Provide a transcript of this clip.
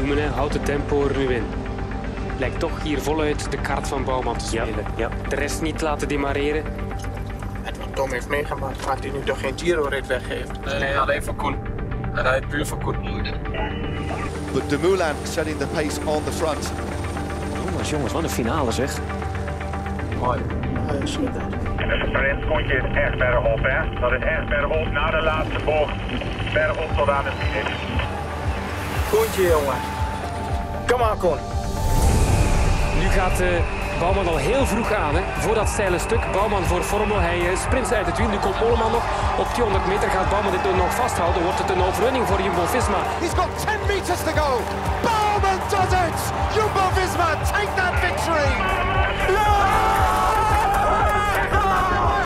Dumoulin houdt het tempo er nu in. Lijkt toch hier voluit de kaart van Bouwman te Ja, spelen. ja. De rest niet laten demareren. Het wat Tom heeft meegemaakt, gaat hij nu toch geen Giro-rit weggeven? Nee, alleen voor Koen. Hij rijdt puur voor Koen. But Dumoulin setting the pace on the front. Jongens, jongens, wat een finale zeg. Mooi. Schitterend. De sprint kontje is echt bergop, hè? Dat is echt bergop na de laatste bocht. Bergop tot aan de finish. Koentje, jongen. Kom maar, Koen. Nu gaat eh Bouwman al heel vroeg aan, hè, voor dat steile stuk. Bouwman voor Formel, hij eh, sprint uit het wiel. Nu komt Moleman nog. Op 200 meter gaat Bouwman dit nog vasthouden. Wordt het een overwinning voor Jumbo-Visma. He's got 10 meters to go. Bowman